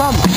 bump.